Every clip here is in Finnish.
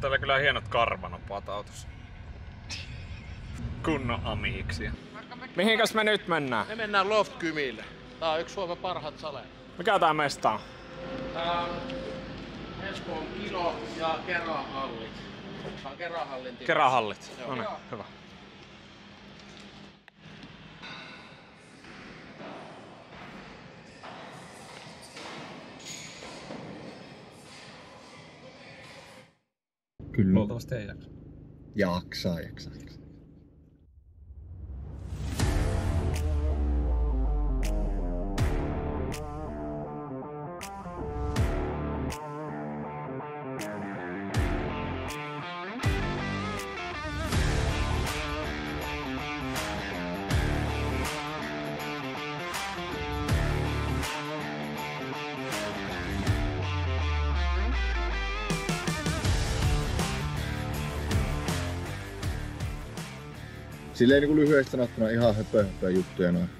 On täällä kyllä hienot karvanopaat autossa. Kunnon amiksia. Mihinkäs me nyt mennään? Me mennään Loft Kymille. Tää on yksi Suomen parhaat saleja. Mikä tää mesta on? Tää on Espoon kilo ja Kerahallit. Tää on Kerahallin tila. Kerähallit. Joo. No niin, hyvä. Kyllä. Luultavasti ei jaksa. Jaksaa, jaksaa, jaksaa. Silleen niin lyhyesti sanottuna ihan höpö, höpö juttuja noin.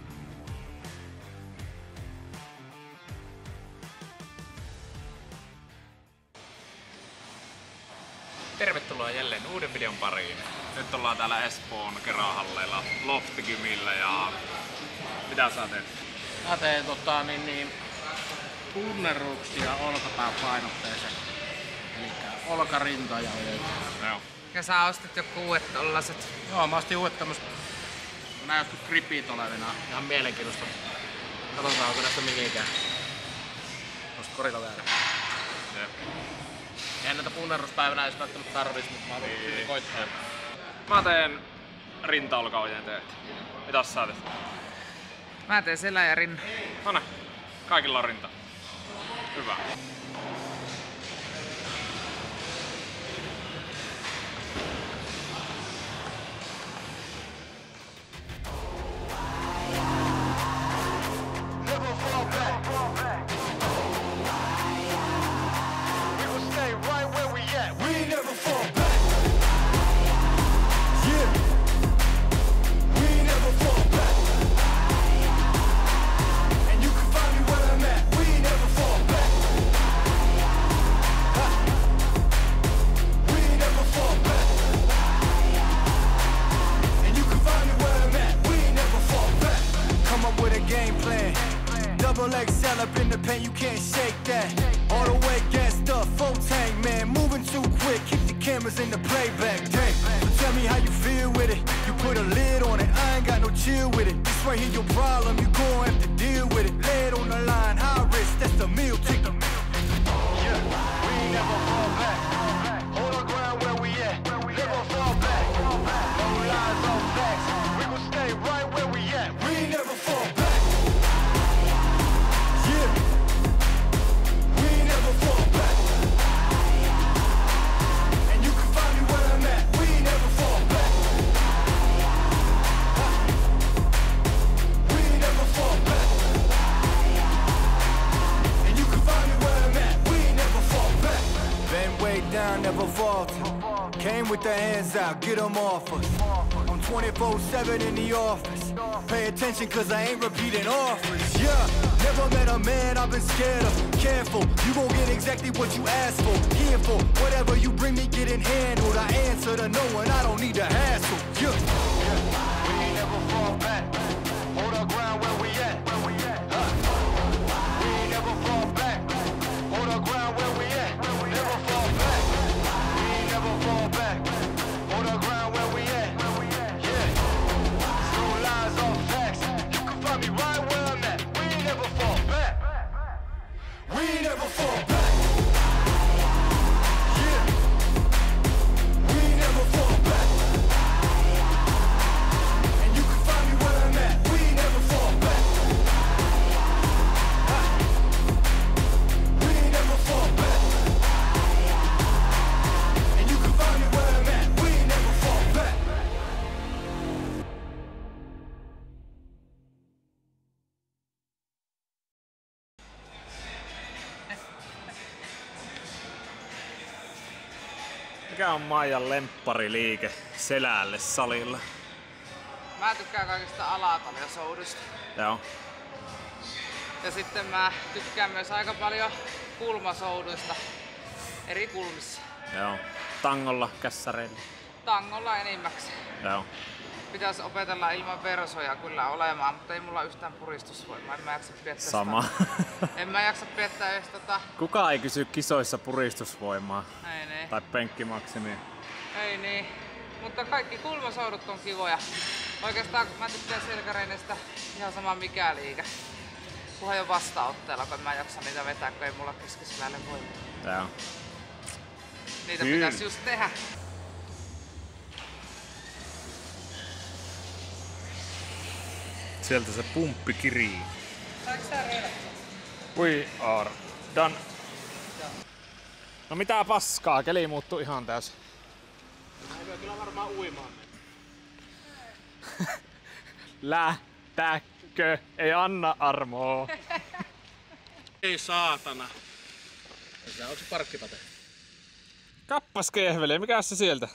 Tervetuloa jälleen uuden videon pariin. Nyt ollaan täällä Espoon Kerahalleilla Loftigymillä ja... Mitä sä teet? Mä teen tota niin, niin punnerruksia olkapään painotteeseen. Eli olkarinta ja ojentaa. Joo. Ja sä ostit jo uudet tollaset. Joo, mä ostin uudet tämmöset Nää joskus gripit olevina. Ihan mielenkiintoista. Katsotaan onko näistä mihinkään. Tuosta korilla väärä. Jep. En näitä punneruspäivänä edes välttämättä tarvis, mutta mä haluan Niin. koittaa. Mä teen rintaolkaojenteet. Mitäs sä teet? Mä teen selä ja rinnan. No niin, kaikilla on rinta. Hyvä. Double up in the paint, you can't shake that. All the way gassed up, full tank, man. Moving too quick, keep the cameras in the playback. Dang. So tell me how you feel with it. You put a lid on it, I ain't got no chill with it. This right here your problem, you gon' have to deal with it. It on the line, high risk, that's the meal ticket. Came with the hands out, get them off us. I'm 24-7 in the office. Pay attention cause I ain't repeating offers. Yeah, never met a man I've been scared of. Careful, you gon' get exactly what you asked for. Here for whatever you bring me, getting handled. I answer to no one, I don't need a hassle. Yeah. We ain't never fall back. Mikä on Maijan lemppariliike selälle salilla? Mä tykkään kaikista alataljasoudusta. Joo. Ja sitten mä tykkään myös aika paljon kulmasouduista eri kulmissa. Joo. tangolla, kässäreillä. Tangolla enimmäkseen. Joo. Pitäisi opetella ilman versoja kyllä olemaan, mutta ei mulla yhtään puristusvoimaa. En mä jaksa piettää Sama. Sitä. En mä jaksa piettää edes tota... Kuka ei kysy kisoissa puristusvoimaa? Ei niin. Tai penkkimaksimia? Ei niin. Mutta kaikki kulmasoudut on kivoja. Oikeastaan mä tykkään selkäreinestä ihan sama mikä liike. Kunhan jo vastaanotteella, kun en mä jaksa niitä vetää, kun ei mulla keskisyvälle voimaa. Joo. Niitä Kyllä. pitäisi just tehdä. Sieltä se pumppi kirii. Sä? We are done. No mitä paskaa, keli muuttuu ihan täysin. Ei kyllä varmaan uimaan. Lähtäkö? Ei anna armoa. Ei saatana. Se onko se parkkipate? Kappas kehveli, mikä se sieltä?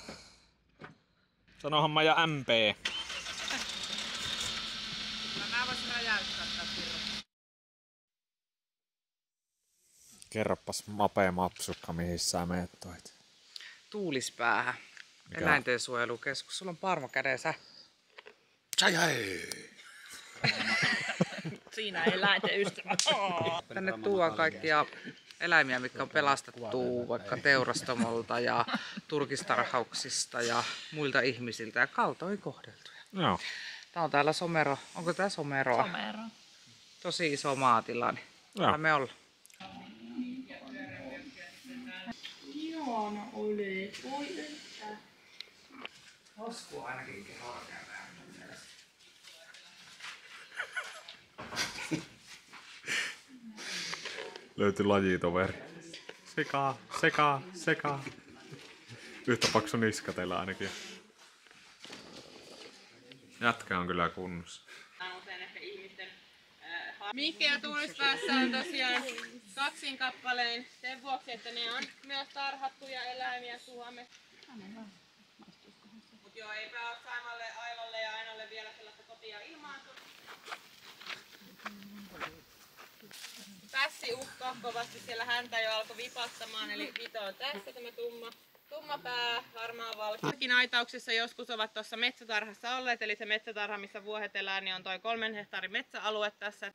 Sanohan mä ja MP. Mä voisin räjäyttää tätä Kerropas mape mapsukka, mihin sä meet toit. Tuulispäähän. Mikä on? Eläintensuojelukeskus. Sulla on parma kädessä. Siinä eläinten ystävä. Tänne tuodaan kaikkia eläimiä, mitkä on pelastettu vaikka teurastamolta ja turkistarhauksista ja muilta ihmisiltä ja kaltoin kohdeltuja. Joo. Tää on täällä Somero. Onko tää Someroa? Somero. Tosi iso maatila, niin Joo. me ollaan. No oli. Voi että. Hosku ainakin keholla käydään. Löytyi lajitoveri. Sekaa, sekaa, sekaa. Yhtä paksu niska teillä ainakin. Jätkä on kyllä kunnossa. Mikke ja tuulispäässä on tosiaan kaksin kappaleen sen vuoksi, että ne on myös tarhattuja eläimiä Suomessa. Mut joo, eipä ole Saimalle, Ailalle ja Ainalle vielä sellaista kotia ilmaantunut. Pässi uhkaa kovasti siellä häntä jo alkoi vipattamaan, eli vito on tässä tämä tumma, tumma pää, harmaa valkoinen. aitauksessa joskus ovat tuossa metsätarhassa olleet, eli se metsätarha, missä vuohet elää, niin on toi kolmen hehtaarin metsäalue tässä.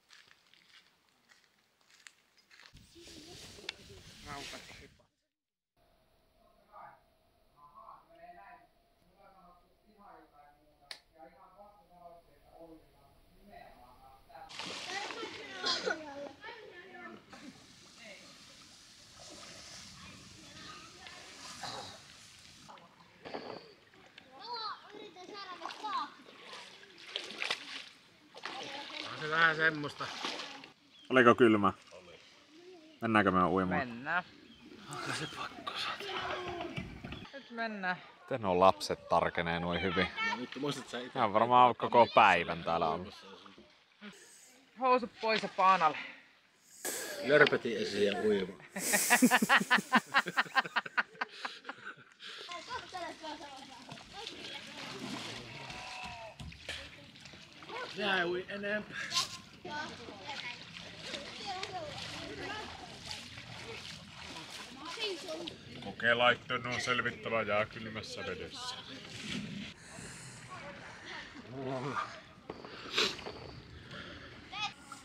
On se vähän semmoista. Oliko kylmä? Mennäänkö me uimaan? Mennään. Onko se pakko Nyt mennään. Miten nuo lapset tarkenee noin hyvin? Nyt muistat sä itse. On varmaan koko päivän täällä ollut. Housut pois ja paanalle. Lörpötin esiin ja uimaan. Minä ei ui enempää. Kokee laitteen on selvittävä jää kylmässä vedessä.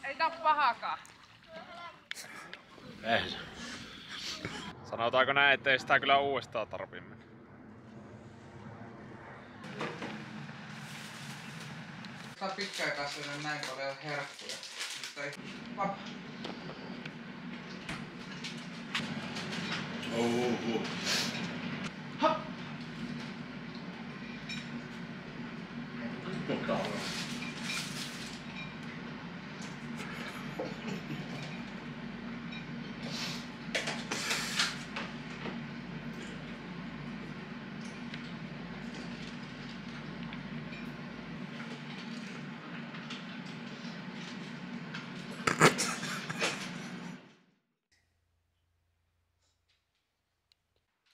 Ei tää oo pahakaan. Ei se. Sanotaanko näin, ettei sitä kyllä uudestaan tarvii on pitkään kasvanut näin paljon herkkuja. Nyt ei... Pap.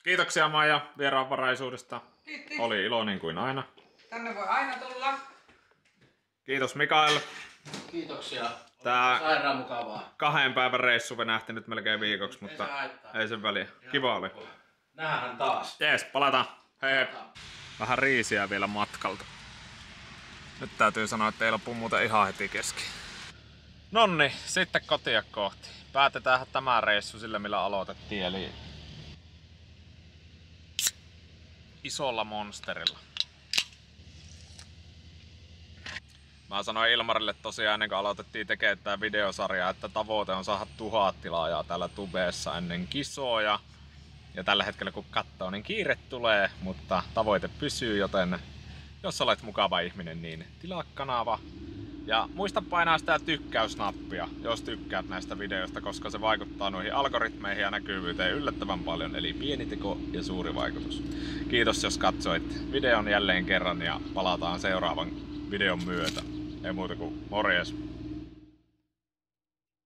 Kiitoksia Maija vieraanvaraisuudesta. Kiitti. Oli ilo niin kuin aina. Tänne voi aina tulla. Kiitos Mikael. Kiitoksia. Tää Sairaan mukavaa. kahden päivän reissu venähti nyt melkein viikoksi, mutta se ei sen väliä. Kiva oli. Nähdään taas. Jees, palataan. Hei hei. Vähän riisiä vielä matkalta. Nyt täytyy sanoa, että ei lopu muuten ihan heti kesken. Nonni, sitten kotia kohti. Päätetään tämä reissu sillä, millä aloitettiin, eli isolla monsterilla. Mä sanoin Ilmarille tosiaan ennen kuin aloitettiin tekemään tää videosarja, että tavoite on saada tuhat tilaajaa täällä tubeessa ennen kisoja. Ja tällä hetkellä kun katsoo, niin kiire tulee, mutta tavoite pysyy, joten jos olet mukava ihminen, niin tilaa kanava. Ja muista painaa sitä tykkäysnappia, jos tykkäät näistä videoista, koska se vaikuttaa noihin algoritmeihin ja näkyvyyteen yllättävän paljon. Eli pieni teko ja suuri vaikutus. Kiitos jos katsoit videon jälleen kerran ja palataan seuraavan videon myötä. Ei muuta kuin morjes!